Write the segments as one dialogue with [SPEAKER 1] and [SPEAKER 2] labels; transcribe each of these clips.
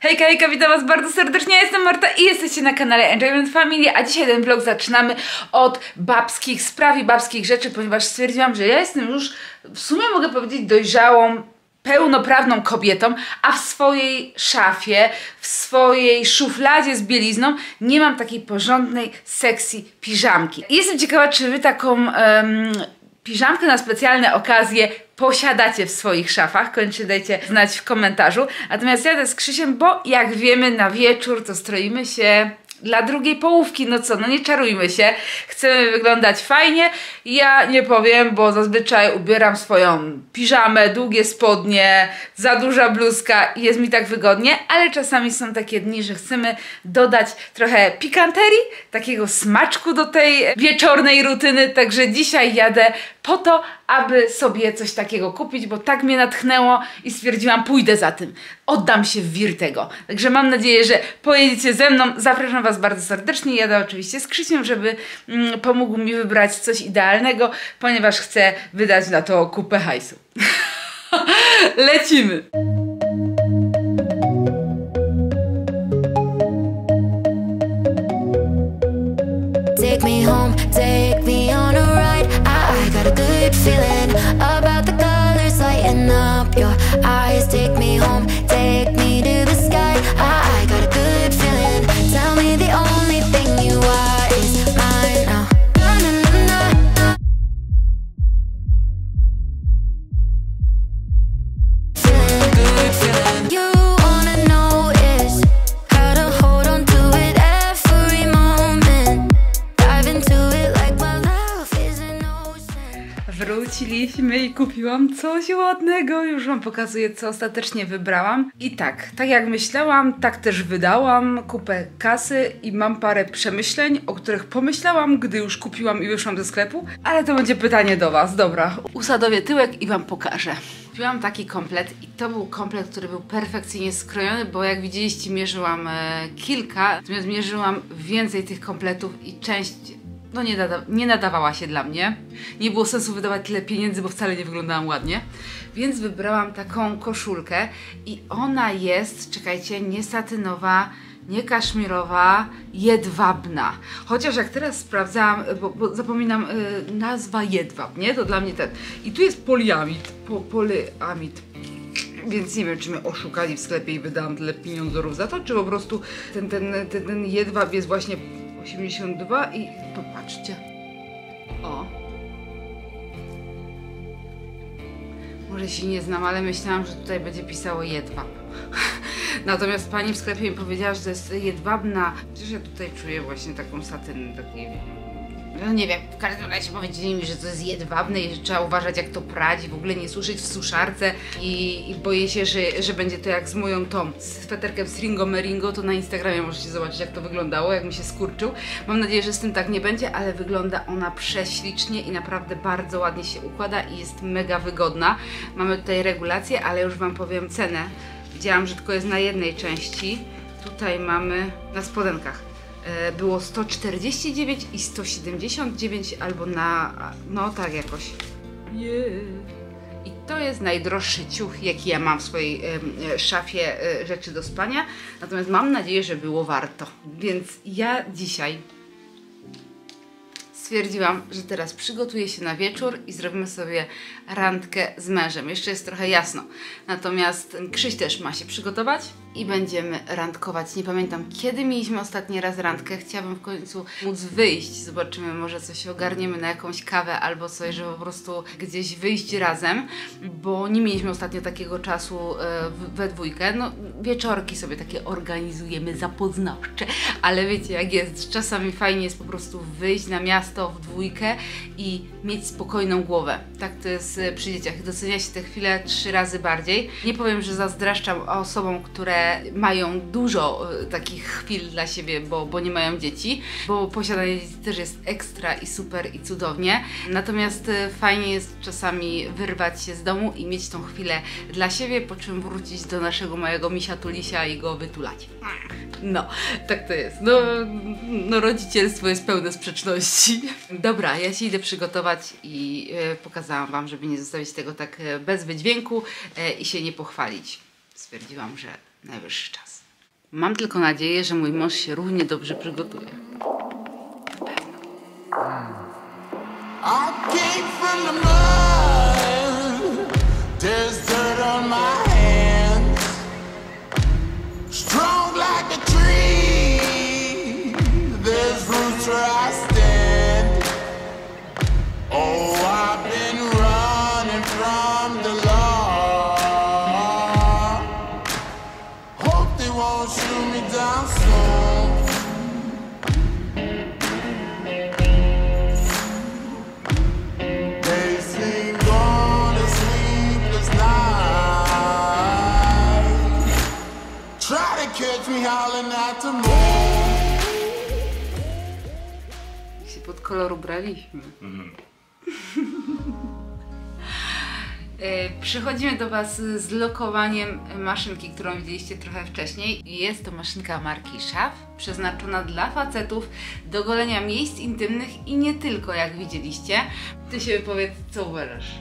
[SPEAKER 1] Hejka, hejka, witam was bardzo serdecznie, ja jestem Marta i jesteście na kanale Enjoyment Family, a dzisiaj ten vlog zaczynamy od babskich spraw i babskich rzeczy, ponieważ stwierdziłam, że ja jestem już, w sumie mogę powiedzieć, dojrzałą, pełnoprawną kobietą, a w swojej szafie, w swojej szufladzie z bielizną nie mam takiej porządnej, sexy piżamki. Jestem ciekawa, czy wy taką... em, piżamkę na specjalne okazje posiadacie w swoich szafach. Koniecznie dajcie znać w komentarzu. Natomiast jadę z Krzysiem, bo jak wiemy na wieczór to stroimy się dla drugiej połówki. No co, no nie czarujmy się. Chcemy wyglądać fajnie. Ja nie powiem, bo zazwyczaj ubieram swoją piżamę, długie spodnie, za duża bluzka i jest mi tak wygodnie, ale czasami są takie dni, że chcemy dodać trochę pikanterii, takiego smaczku do tej wieczornej rutyny, także dzisiaj jadę po to, aby sobie coś takiego kupić, bo tak mnie natchnęło i stwierdziłam, pójdę za tym. Oddam się w wir tego. Także mam nadzieję, że pojedziecie ze mną. Zapraszam Was bardzo serdecznie. Jadę oczywiście z Krzysiem, żeby mm, pomógł mi wybrać coś idealnego, ponieważ chcę wydać na to kupę hajsu. Lecimy! Coś ładnego. Już Wam pokazuję, co ostatecznie wybrałam. I tak, tak jak myślałam, tak też wydałam kupę kasy i mam parę przemyśleń, o których pomyślałam, gdy już kupiłam i wyszłam ze sklepu. Ale to będzie pytanie do Was. Dobra, usadowię tyłek i Wam pokażę. Kupiłam taki komplet i to był komplet, który był perfekcyjnie skrojony, bo jak widzieliście mierzyłam e, kilka, natomiast mierzyłam więcej tych kompletów i część no nie, nada, nie nadawała się dla mnie. Nie było sensu wydawać tyle pieniędzy, bo wcale nie wyglądałam ładnie. Więc wybrałam taką koszulkę i ona jest, czekajcie, nie satynowa, nie kaszmirowa, jedwabna. Chociaż jak teraz sprawdzałam, bo, bo zapominam y, nazwa jedwab, nie? To dla mnie ten. I tu jest poliamid, po. Więc nie wiem, czy mnie oszukali w sklepie i wydałam tyle pieniądzorów za to, czy po prostu ten, ten, ten, ten jedwab jest właśnie 82 i popatrzcie. O. Może się nie znam, ale myślałam, że tutaj będzie pisało jedwab. Natomiast pani w sklepie mi powiedziała, że to jest jedwabna. Przecież ja tutaj czuję właśnie taką satynę, taki no nie wiem, w każdym razie powiedzieli mi, że to jest jedwabne i że trzeba uważać jak to prać, w ogóle nie suszyć w suszarce i, i boję się, że, że będzie to jak z moją tą sweterkiem z Ringo Meringo, to na Instagramie możecie zobaczyć jak to wyglądało, jak mi się skurczył. Mam nadzieję, że z tym tak nie będzie, ale wygląda ona prześlicznie i naprawdę bardzo ładnie się układa i jest mega wygodna. Mamy tutaj regulację, ale już Wam powiem cenę. Widziałam, że tylko jest na jednej części. Tutaj mamy na spodenkach było 149 i 179 albo na, no tak jakoś. Yeah. I to jest najdroższy ciuch, jaki ja mam w swojej e, szafie e, rzeczy do spania. Natomiast mam nadzieję, że było warto. Więc ja dzisiaj stwierdziłam, że teraz przygotuję się na wieczór i zrobimy sobie randkę z mężem. Jeszcze jest trochę jasno. Natomiast Krzyś też ma się przygotować i będziemy randkować. Nie pamiętam, kiedy mieliśmy ostatni raz randkę. Chciałabym w końcu móc wyjść. Zobaczymy, może coś ogarniemy na jakąś kawę albo coś, żeby po prostu gdzieś wyjść razem, bo nie mieliśmy ostatnio takiego czasu e, we dwójkę. No, wieczorki sobie takie organizujemy zapoznawcze, ale wiecie jak jest. Czasami fajnie jest po prostu wyjść na miasto w dwójkę i mieć spokojną głowę. Tak to jest e, przy dzieciach. Docenia się te chwile trzy razy bardziej. Nie powiem, że zazdraszczam osobom, które mają dużo e, takich chwil dla siebie, bo, bo nie mają dzieci, bo posiadanie dzieci też jest ekstra i super i cudownie. Natomiast e, fajnie jest czasami wyrwać się z domu i mieć tą chwilę dla siebie, po czym wrócić do naszego małego misia Tulisia i go wytulać. No, tak to jest. No, no rodzicielstwo jest pełne sprzeczności. Dobra, ja się idę przygotować i e, pokazałam Wam, żeby nie zostawić tego tak bez wydźwięku i się nie pochwalić. Stwierdziłam, że najwyższy czas. Mam tylko nadzieję, że mój mąż się równie dobrze przygotuje.
[SPEAKER 2] I came from the mud.
[SPEAKER 1] Kolor ubraliśmy. E, Przychodzimy do Was z lokowaniem maszynki, którą widzieliście trochę wcześniej. Jest to maszynka marki Szaf, przeznaczona dla facetów do golenia miejsc intymnych i nie tylko, jak widzieliście. Ty się wypowiedz, co uważasz?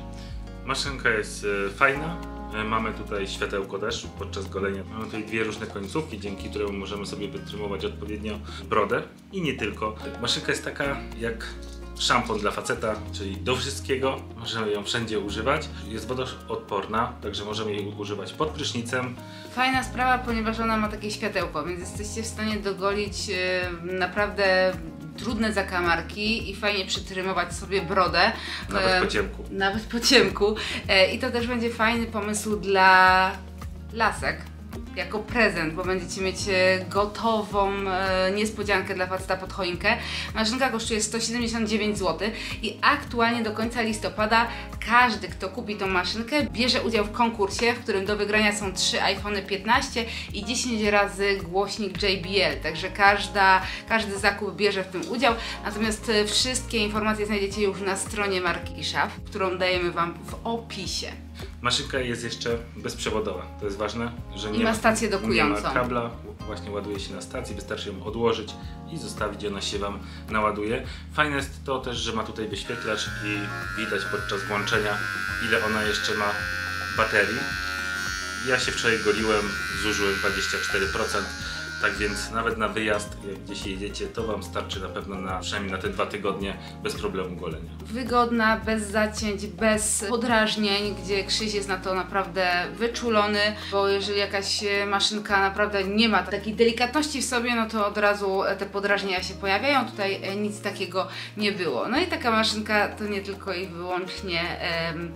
[SPEAKER 3] Maszynka jest e, fajna. E, Mamy tutaj światełko też podczas golenia. Mamy tutaj dwie różne końcówki, dzięki któremu możemy sobie wytrymować odpowiednio brodę. I nie tylko. Maszynka jest taka jak szampon dla faceta, czyli do wszystkiego. Możemy ją wszędzie używać. Jest wodoodporna, także możemy jej używać pod prysznicem.
[SPEAKER 1] Fajna sprawa, ponieważ ona ma takie światełko, więc jesteście w stanie dogolić e, naprawdę trudne zakamarki i fajnie przytrymować sobie brodę.
[SPEAKER 3] Nawet
[SPEAKER 1] E,
[SPEAKER 3] po ciemku.
[SPEAKER 1] Nawet po ciemku. E, I to też będzie fajny pomysł dla lasek. Jako prezent, bo będziecie mieć e, gotową e, niespodziankę dla faceta pod choinkę. Maszynka kosztuje 179 zł i aktualnie do końca listopada każdy, kto kupi tą maszynkę, bierze udział w konkursie, w którym do wygrania są 3 iPhone 15 i 10 razy głośnik JBL. Także każda, każdy zakup bierze w tym udział. Natomiast e, wszystkie informacje znajdziecie już na stronie marki Szaf, którą dajemy Wam w opisie.
[SPEAKER 3] Maszynka jest jeszcze bezprzewodowa. To jest ważne, że
[SPEAKER 1] I
[SPEAKER 3] nie
[SPEAKER 1] ma stację
[SPEAKER 3] Nie
[SPEAKER 1] dokującą.
[SPEAKER 3] ma kabla, właśnie ładuje się na stacji, wystarczy ją odłożyć i zostawić i ona się Wam naładuje. Fajne jest to też, że ma tutaj wyświetlacz i widać podczas włączenia ile ona jeszcze ma baterii. Ja się wczoraj goliłem, zużyłem 24%. Tak więc nawet na wyjazd, jak gdzieś jedziecie, to Wam starczy na pewno na przynajmniej na te dwa tygodnie bez problemu golenia.
[SPEAKER 1] Wygodna, bez zacięć, bez podrażnień, gdzie Krzyś jest na to naprawdę wyczulony, bo jeżeli jakaś maszynka naprawdę nie ma takiej delikatności w sobie, no to od razu te podrażnienia się pojawiają. Tutaj e, nic takiego nie było. No i taka maszynka to nie tylko i wyłącznie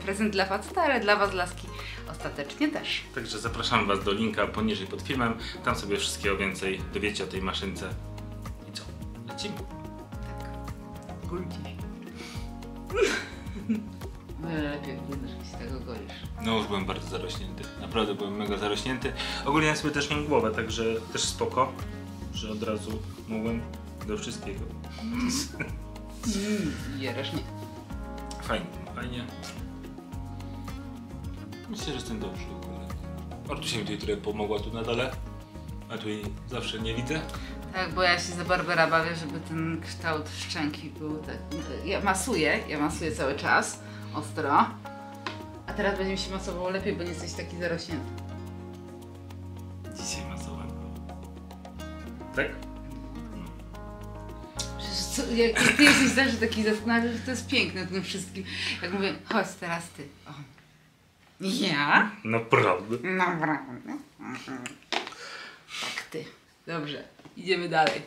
[SPEAKER 1] prezent dla faceta, ale dla Was laski ostatecznie też.
[SPEAKER 3] Także zapraszam Was do linka poniżej pod filmem. Tam sobie wszystkiego więcej dowiecie o tej maszynce. I co? Lecimy.
[SPEAKER 1] Gulci Lepiej wyglądasz, jak się tego golisz.
[SPEAKER 3] No już byłem bardzo zarośnięty. Naprawdę byłem mega zarośnięty. Ogólnie ja sobie też mam głowę, także też spoko, że od razu mogłem do wszystkiego.
[SPEAKER 1] Mm, jerasz nie.
[SPEAKER 3] Fajnie, fajnie. Myślę, że jestem dobrze ogólnie. Artusia mi tutaj trochę pomogła tu na dole, a tu jej zawsze nie widzę.
[SPEAKER 1] Tak, bo ja się za Barbera bawię, żeby ten kształt szczęki był tak. Ja masuję, ja masuję cały czas ostro. A teraz będzie mi się masowało lepiej, bo nie jesteś taki zarośnięty.
[SPEAKER 3] Dzisiaj masowałem. Tak?
[SPEAKER 1] Przecież co, jak ty jesteś zawsze taki zasknany, że to jest piękne w tym wszystkim. Jak mówię, chodź teraz ty. O. Ja?
[SPEAKER 3] Naprawdę.
[SPEAKER 1] Naprawdę. Mhm. Tak ty. Dobrze, idziemy dalej.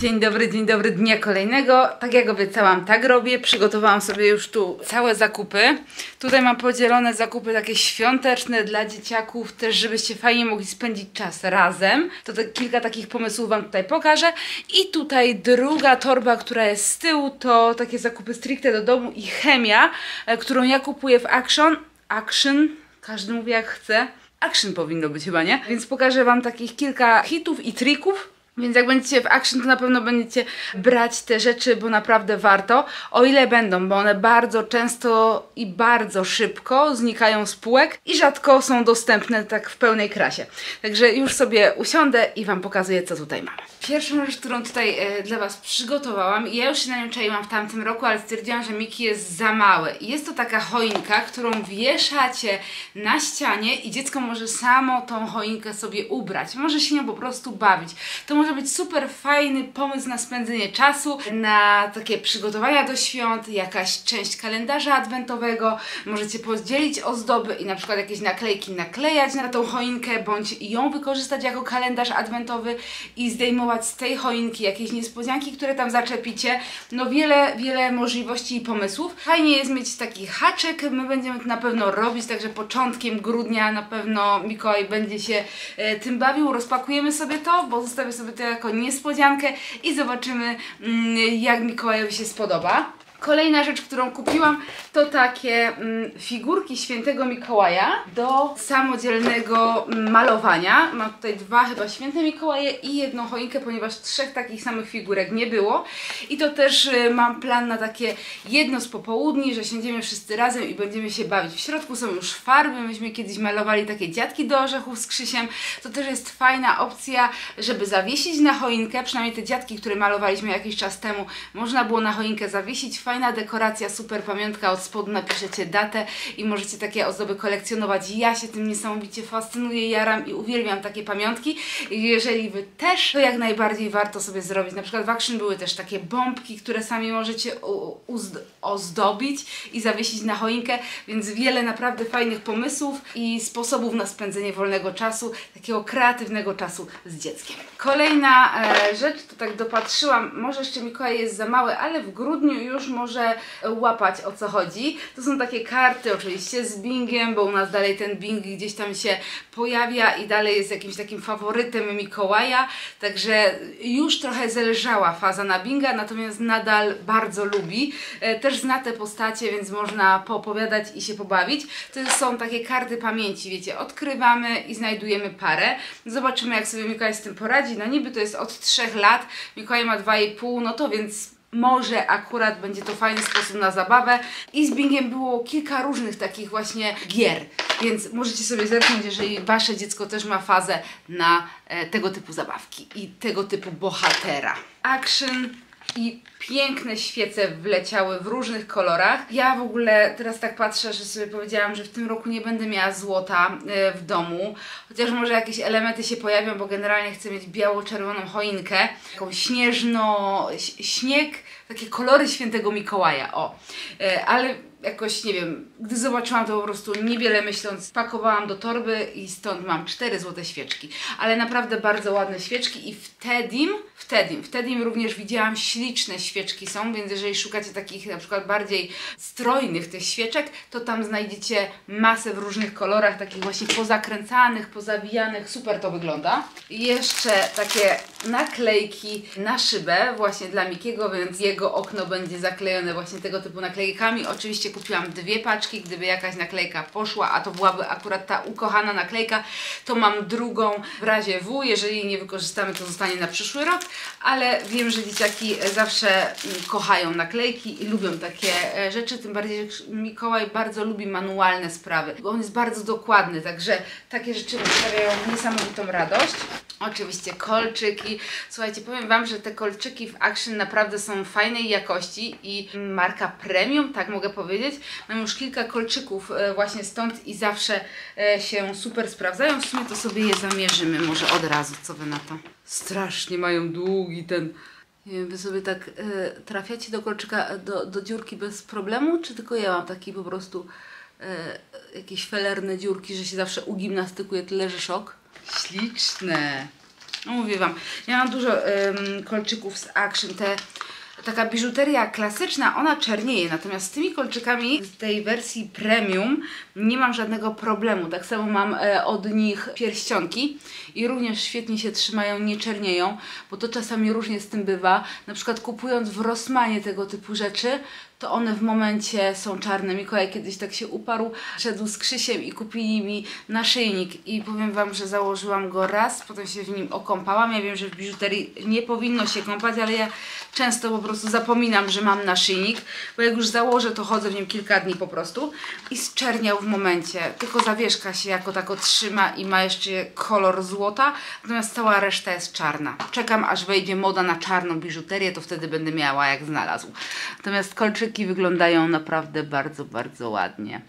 [SPEAKER 1] Dzień dobry, dzień dobry, dnia kolejnego. Tak jak obiecałam, tak robię. Przygotowałam sobie już tu całe zakupy. Tutaj mam podzielone zakupy takie świąteczne dla dzieciaków, też żebyście fajnie mogli spędzić czas razem. To te, kilka takich pomysłów Wam tutaj pokażę. I tutaj druga torba, która jest z tyłu, to takie zakupy stricte do domu i chemia, e, którą ja kupuję w Action. Action, każdy mówi jak chce. Action powinno być chyba, nie? Więc pokażę Wam takich kilka hitów i trików Więc jak będziecie w Action, to na pewno będziecie brać te rzeczy, bo naprawdę warto. O ile będą, bo one bardzo często i bardzo szybko znikają z półek i rzadko są dostępne tak w pełnej krasie. Także już sobie usiądę i Wam pokazuję, co tutaj mamy. Pierwszą rzecz, którą tutaj e, dla Was przygotowałam, ja już się na nią czaiłam w tamtym roku, ale stwierdziłam, że Miki jest za małe. I jest to taka choinka, którą wieszacie na ścianie i dziecko może samo tą choinkę sobie ubrać. Może się nią po prostu bawić. To może być super fajny pomysł na spędzenie czasu, na takie przygotowania do świąt, jakaś część kalendarza adwentowego. Możecie podzielić ozdoby i na przykład jakieś naklejki naklejać na tą choinkę, bądź ją wykorzystać jako kalendarz adwentowy i zdejmować z tej choinki jakieś niespodzianki, które tam zaczepicie. No wiele, wiele możliwości i pomysłów. Fajnie jest mieć taki haczyk, my będziemy to na pewno robić, także początkiem grudnia na pewno Mikołaj będzie się e, tym bawił. Rozpakujemy sobie to, bo zostawię sobie to jako niespodziankę i zobaczymy mm, jak Mikołajowi się spodoba. Kolejna rzecz, którą kupiłam, to takie mm, figurki świętego Mikołaja do samodzielnego malowania. Mam tutaj dwa chyba święte Mikołaje i jedną choinkę, ponieważ trzech takich samych figurek nie było. I to też y, mam plan na takie jedno z popołudni, że siądziemy wszyscy razem i będziemy się bawić. W środku są już farby, myśmy kiedyś malowali takie dziadki do orzechów z Krzysiem. To też jest fajna opcja, żeby zawiesić na choinkę, przynajmniej te dziadki, które malowaliśmy jakiś czas temu, można było na choinkę zawiesić fajna dekoracja, super pamiątka, od spodu napiszecie datę i możecie takie ozdoby kolekcjonować. Ja się tym niesamowicie fascynuję, jaram i uwielbiam takie pamiątki. Jeżeli Wy też, to jak najbardziej warto sobie zrobić. Na przykład w Action były też takie bombki, które sami możecie ozdobić i zawiesić na choinkę, więc wiele naprawdę fajnych pomysłów i sposobów na spędzenie wolnego czasu, takiego kreatywnego czasu z dzieckiem. Kolejna e, rzecz, to tak dopatrzyłam, może jeszcze Mikołaj jest za mały, ale w grudniu już może łapać o co chodzi. To są takie karty oczywiście z Bingiem, bo u nas dalej ten Bing gdzieś tam się pojawia i dalej jest jakimś takim faworytem Mikołaja, także już trochę zelżała faza na Binga, natomiast nadal bardzo lubi. E, też zna te postacie, więc można poopowiadać i się pobawić. To są takie karty pamięci, wiecie, odkrywamy i znajdujemy parę. Zobaczymy jak sobie Mikołaj z tym poradzi. No niby to jest od 3 lat, Mikołaj ma 2,5, no to więc może akurat będzie to fajny sposób na zabawę. I z Bingiem było kilka różnych takich właśnie gier, więc możecie sobie zerknąć, jeżeli Wasze dziecko też ma fazę na e, tego typu zabawki i tego typu bohatera. Action i piękne świece wleciały w różnych kolorach. Ja w ogóle teraz tak patrzę, że sobie powiedziałam, że w tym roku nie będę miała złota e, w domu, chociaż może jakieś elementy się pojawią, bo generalnie chcę mieć biało-czerwoną choinkę, taką śnieżno, śnieg, takie kolory świętego Mikołaja, o. E, ale jakoś, nie wiem, gdy zobaczyłam to po prostu niewiele myśląc, pakowałam do torby i stąd mam cztery złote świeczki. Ale naprawdę bardzo ładne świeczki i wtedy, wtedy, wtedy również widziałam śliczne świeczki są, więc jeżeli szukacie takich na przykład bardziej strojnych tych świeczek, to tam znajdziecie masę w różnych kolorach, takich właśnie pozakręcanych, pozawijanych, super to wygląda. I jeszcze takie naklejki na szybę właśnie dla Mikiego, więc jego okno będzie zaklejone właśnie tego typu naklejkami. Oczywiście kupiłam dwie paczki, gdyby jakaś naklejka poszła, a to byłaby akurat ta ukochana naklejka, to mam drugą w razie W. Jeżeli nie wykorzystamy, to zostanie na przyszły rok, ale wiem, że dzieciaki zawsze kochają naklejki i lubią takie e, rzeczy, tym bardziej, że Mikołaj bardzo lubi manualne sprawy, bo on jest bardzo dokładny, także takie rzeczy sprawiają niesamowitą radość. Oczywiście kolczyki. Słuchajcie, powiem Wam, że te kolczyki w Action naprawdę są fajnej jakości i marka premium, tak mogę powiedzieć. Mam już kilka kolczyków e, właśnie stąd i zawsze e, się super sprawdzają. W sumie to sobie je zamierzymy może od razu, co Wy na to. Strasznie mają długi ten... Nie wiem, Wy sobie tak e, trafiacie do kolczyka, do, do dziurki bez problemu, czy tylko ja mam taki po prostu e, jakieś felerne dziurki, że się zawsze ugimnastykuje tyle, że szok? Śliczne. No mówię Wam, ja mam dużo kolczyków z Action, te taka biżuteria klasyczna, ona czernieje, natomiast z tymi kolczykami z tej wersji premium nie mam żadnego problemu. Tak samo mam e, od nich pierścionki i również świetnie się trzymają, nie czernieją, bo to czasami różnie z tym bywa. Na przykład kupując w Rossmanie tego typu rzeczy, to one w momencie są czarne. Mikołaj kiedyś tak się uparł, szedł z Krzysiem i kupili mi naszyjnik i powiem Wam, że założyłam go raz, potem się w nim okąpałam. Ja wiem, że w biżuterii nie powinno się kąpać, ale ja często po prostu zapominam, że mam naszyjnik, bo jak już założę, to chodzę w nim kilka dni po prostu i zczerniał w momencie. Tylko zawieszka się jako tako trzyma i ma jeszcze kolor złota, natomiast cała reszta jest czarna. Czekam, aż wejdzie moda na czarną biżuterię, to wtedy będę miała jak znalazł. Natomiast kolczyki wyglądają naprawdę bardzo, bardzo ładnie.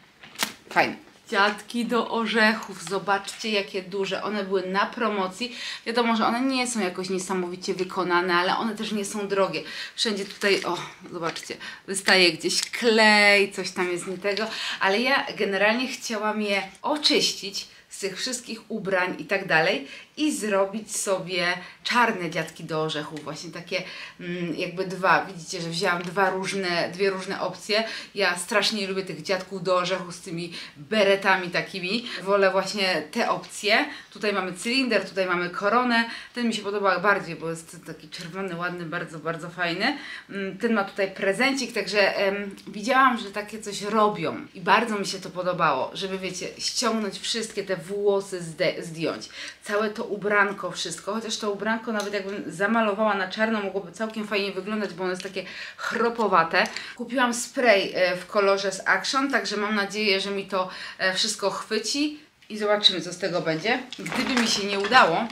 [SPEAKER 1] Fajne. Dziadki do orzechów, zobaczcie jakie duże. One były na promocji. Wiadomo, że one nie są jakoś niesamowicie wykonane, ale one też nie są drogie. Wszędzie tutaj, o, zobaczcie, wystaje gdzieś klej, coś tam jest nie tego, ale ja generalnie chciałam je oczyścić z tych wszystkich ubrań i tak dalej i zrobić sobie czarne dziadki do orzechów, właśnie takie mm, jakby dwa, widzicie, że wzięłam dwa różne, dwie różne opcje. Ja strasznie lubię tych dziadków do orzechów z tymi beretami takimi. Wolę właśnie te opcje. Tutaj mamy cylinder, tutaj mamy koronę. Ten mi się podoba bardziej, bo jest taki czerwony, ładny, bardzo, bardzo fajny. Mm, Ten ma tutaj prezencik, także em, widziałam, że takie coś robią i bardzo mi się to podobało, żeby wiecie, ściągnąć wszystkie te włosy, zdjąć. Całe to ubranko, wszystko, chociaż to ubranko nawet jakbym zamalowała na czarno, mogłoby całkiem fajnie wyglądać, bo ono jest takie chropowate. Kupiłam spray e, w kolorze z Action, także mam nadzieję, że mi to e, wszystko chwyci i zobaczymy, co z tego będzie. Gdyby mi się nie udało,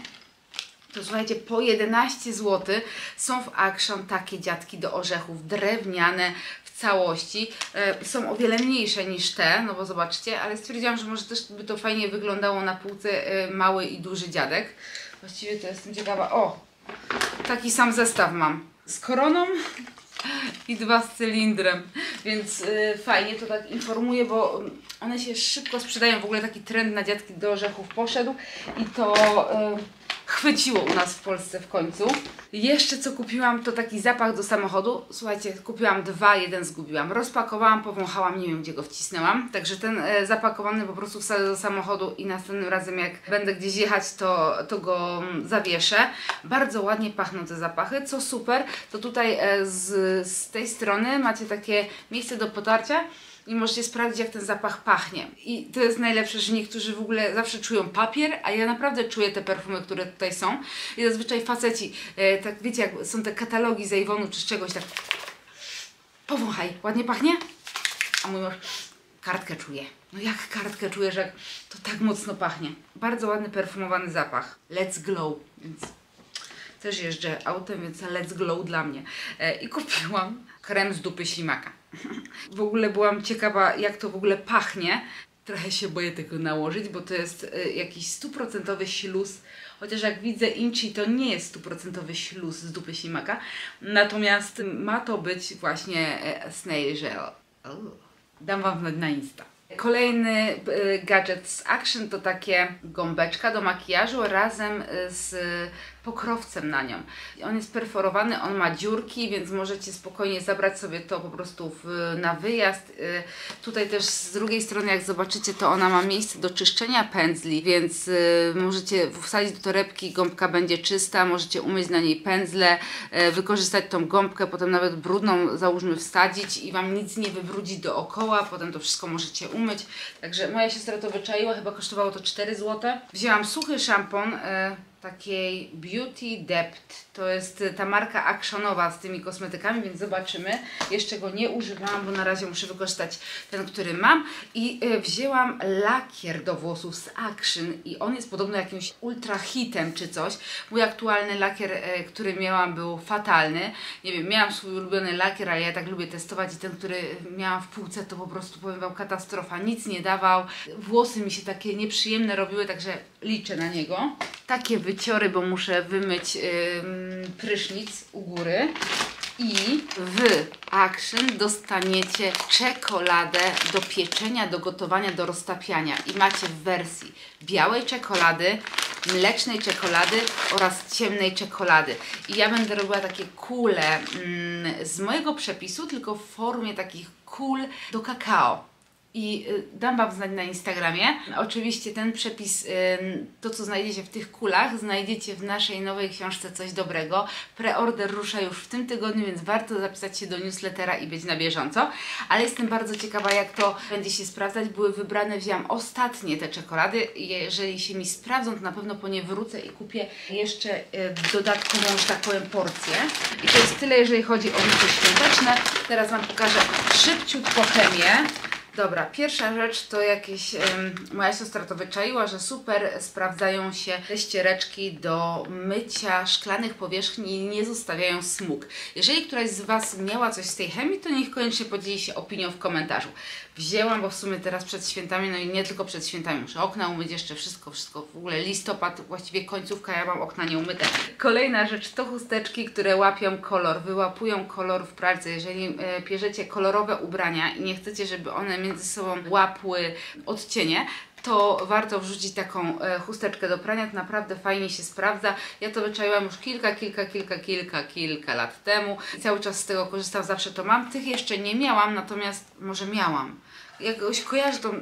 [SPEAKER 1] to słuchajcie, po 11 zł są w Action takie dziadki do orzechów, drewniane całości. E, są o wiele mniejsze niż te, no bo zobaczcie, ale stwierdziłam, że może też by to fajnie wyglądało na półce e, mały i duży dziadek. Właściwie to jestem ciekawa. O, taki sam zestaw mam. Z koroną i dwa z cylindrem, więc y, fajnie to tak informuję, bo one się szybko sprzedają. W ogóle taki trend na dziadki do orzechów poszedł i to y, chwyciło u nas w Polsce w końcu. Jeszcze co kupiłam, to taki zapach do samochodu. Słuchajcie, kupiłam dwa, jeden zgubiłam. Rozpakowałam, powąchałam, nie wiem gdzie go wcisnęłam. Także ten e, zapakowany po prostu wsadzę do samochodu i następnym razem jak będę gdzieś jechać, to, to go mm, zawieszę. Bardzo ładnie pachną te zapachy. Co super, to tutaj e, z, z tej strony macie takie miejsce do potarcia i możecie sprawdzić, jak ten zapach pachnie. I to jest najlepsze, że niektórzy w ogóle zawsze czują papier, a ja naprawdę czuję te perfumy, które tutaj są. I zazwyczaj faceci, e, tak wiecie, jak są te katalogi z Avonu czy z czegoś, tak powąchaj, ładnie pachnie? A mój mąż, kartkę czuje. No jak kartkę czujesz, jak to tak mocno pachnie. Bardzo ładny, perfumowany zapach. Let's glow, więc też jeżdżę autem, więc let's glow dla mnie. E, I kupiłam krem z dupy ślimaka. w ogóle byłam ciekawa, jak to w ogóle pachnie. Trochę się boję tego nałożyć, bo to jest e, jakiś stuprocentowy śluz. Chociaż jak widzę Inchi, to nie jest stuprocentowy śluz z dupy ślimaka. Natomiast ma to być właśnie e, snail gel. Dam Wam na Insta. Kolejny y, gadżet z Action to takie gąbeczka do makijażu razem y, z pokrowcem na nią. On jest perforowany, on ma dziurki, więc możecie spokojnie zabrać sobie to po prostu w, na wyjazd. Y, tutaj też z drugiej strony, jak zobaczycie, to ona ma miejsce do czyszczenia pędzli, więc y, możecie wsadzić do torebki, gąbka będzie czysta, możecie umyć na niej pędzle, y, wykorzystać tą gąbkę, potem nawet brudną załóżmy wsadzić i Wam nic nie wywróci dookoła, potem to wszystko możecie umyć. Także moja siostra to wyczaiła, chyba kosztowało to 4 zł. Wzięłam suchy szampon, takiej Beauty Depth. To jest y, ta marka actionowa z tymi kosmetykami, więc zobaczymy. Jeszcze go nie używałam, bo na razie muszę wykorzystać ten, który mam. I y, wzięłam lakier do włosów z Action i on jest podobno jakimś ultra hitem czy coś. Mój aktualny lakier, y, który miałam był fatalny. Nie wiem, miałam swój ulubiony lakier, ale ja tak lubię testować i ten, który miałam w półce to po prostu powiem Wam katastrofa. Nic nie dawał. Włosy mi się takie nieprzyjemne robiły, także liczę na niego. Takie wyciory, bo muszę wymyć ym, prysznic u góry. I w Action dostaniecie czekoladę do pieczenia, do gotowania, do roztapiania. I macie w wersji białej czekolady, mlecznej czekolady oraz ciemnej czekolady. I ja będę robiła takie kule mm, z mojego przepisu, tylko w formie takich kul do kakao. I y, dam Wam znać na Instagramie. Oczywiście ten przepis, y, to co znajdziecie w tych kulach, znajdziecie w naszej nowej książce Coś Dobrego. Preorder rusza już w tym tygodniu, więc warto zapisać się do newslettera i być na bieżąco. Ale jestem bardzo ciekawa, jak to będzie się sprawdzać. Były wybrane, wziąłam ostatnie te czekolady. Jeżeli się mi sprawdzą, to na pewno po nie wrócę i kupię jeszcze y, dodatkową, że tak powiem, porcję. I to jest tyle, jeżeli chodzi o rzeczy świąteczne. Teraz Wam pokażę szybciutko chemię. Dobra, pierwsza rzecz to jakieś. moja siostra to wyczaiła, że super sprawdzają się te ściereczki do mycia szklanych powierzchni i nie zostawiają smug. Jeżeli któraś z Was miała coś z tej chemii, to niech koniecznie podzieli się opinią w komentarzu. Wzięłam, bo w sumie teraz przed świętami, no i nie tylko przed świętami, muszę okna umyć, jeszcze wszystko, wszystko, w ogóle listopad, właściwie końcówka, ja mam okna nieumyte. Kolejna rzecz to chusteczki, które łapią kolor, wyłapują kolor w pralce. Jeżeli e, kolorowe ubrania i nie chcecie, żeby one między sobą łapły odcienie, to warto wrzucić taką e, chusteczkę do prania, to naprawdę fajnie się sprawdza. Ja to wyczaiłam już kilka, kilka, kilka, kilka, kilka lat temu cały czas z tego korzystam, zawsze to mam. Tych jeszcze nie miałam, natomiast może miałam. Jakoś kojarzę tą y,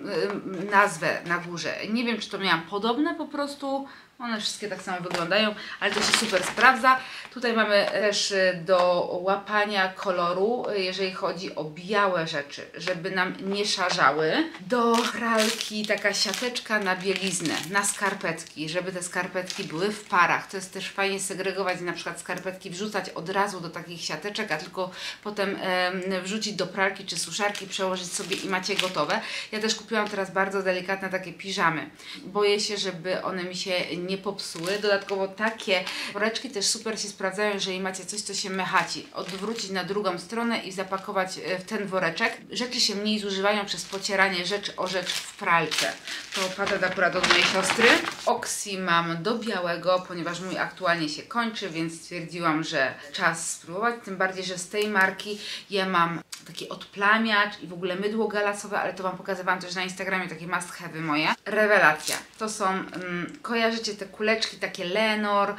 [SPEAKER 1] nazwę na górze. Nie wiem, czy to miałam podobne po prostu. One wszystkie tak samo wyglądają, ale to się super sprawdza. Tutaj mamy też y, do łapania koloru, y, jeżeli chodzi o białe rzeczy, żeby nam nie szarzały. Do pralki taka siateczka na bieliznę, na skarpetki, żeby te skarpetki były w parach. To jest też fajnie segregować, na przykład skarpetki wrzucać od razu do takich siateczek, a tylko potem em, wrzucić do pralki czy suszarki, przełożyć sobie i macie gotowe. Ja też kupiłam teraz bardzo delikatne takie piżamy. Boję się, żeby one mi się nie popsuły. Dodatkowo takie woreczki też super się sprawdzają, jeżeli macie coś, co się mechaci. Odwrócić na drugą stronę i zapakować e, w ten woreczek. Rzeczy się mniej zużywają przez pocieranie rzecz o rzecz w pralce. To patent akurat od mojej siostry. Oxy mam do białego, ponieważ mój aktualnie się kończy, więc stwierdziłam, że czas spróbować. Tym bardziej, że z tej marki ja mam taki odplamiacz i w ogóle mydło galasowe, ale to Wam pokazywałam też na Instagramie, takie must moje. Rewelacja. To są, mm, kojarzycie te kuleczki, takie Lenor,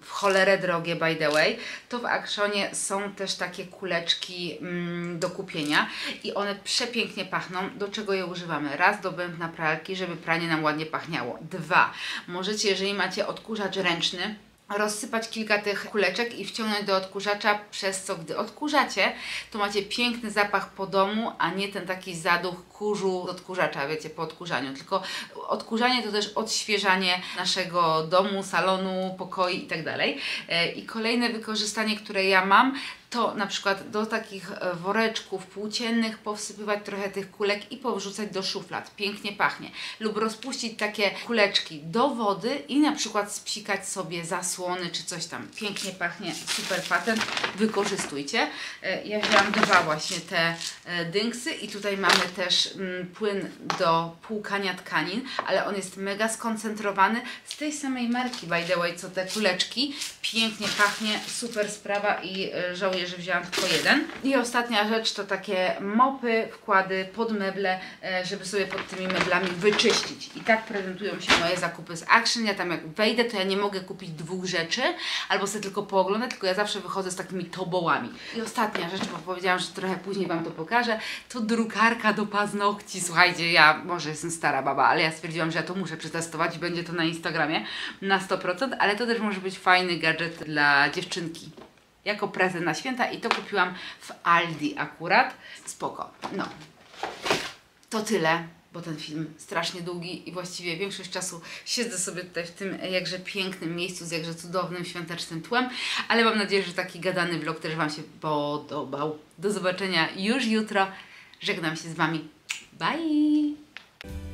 [SPEAKER 1] w cholerę drogie by the way. To w Actionie są też takie kuleczki mm, do kupienia i one przepięknie pachną. Do czego je używamy? Raz do bębna pralki, żeby pranie nam ładnie pachniało. Dwa, możecie, jeżeli macie odkurzacz ręczny, rozsypać kilka tych kuleczek i wciągnąć do odkurzacza, przez co gdy odkurzacie, to macie piękny zapach po domu, a nie ten taki zaduch kurzu odkurzacza, wiecie, po odkurzaniu. Tylko odkurzanie to też odświeżanie naszego domu, salonu, pokoi i tak. E, I kolejne wykorzystanie, które ja mam, to na przykład do takich e, woreczków płóciennych powsypywać trochę tych kulek i powrzucać do szuflad. Pięknie pachnie. Lub rozpuścić takie kuleczki do wody i na przykład spsikać sobie zasłony czy coś tam. Pięknie pachnie, super patent. Wykorzystujcie. E, Ja wzięłam dwa właśnie te e, dynksy i tutaj mamy też mm, płyn do płukania tkanin, ale on jest mega skoncentrowany z tej samej marki by the way co te kuleczki. Pięknie pachnie, super sprawa i e, że wzięłam tylko jeden. I ostatnia rzecz to takie mopy, wkłady pod meble, e, żeby sobie pod tymi meblami wyczyścić. I tak prezentują się moje zakupy z Action. Ja tam jak wejdę, to ja nie mogę kupić dwóch rzeczy, albo sobie tylko pooglądać, tylko ja zawsze wychodzę z takimi tobołami. I ostatnia rzecz, bo powiedziałam, że trochę później Wam to pokażę, to drukarka do paznokci. Słuchajcie, ja może jestem stara baba, ale ja stwierdziłam, że ja to muszę przetestować i będzie to na Instagramie na 100%, ale to też może być fajny gadżet dla dziewczynki jako prezent na święta i to kupiłam w Aldi akurat. Spoko. No. To tyle, bo ten film strasznie długi i właściwie większość czasu siedzę sobie tutaj w tym jakże pięknym miejscu z jakże cudownym świątecznym tłem, ale mam nadzieję, że taki gadany vlog też Wam się podobał. Do zobaczenia już jutro. Żegnam się z Wami. Bye!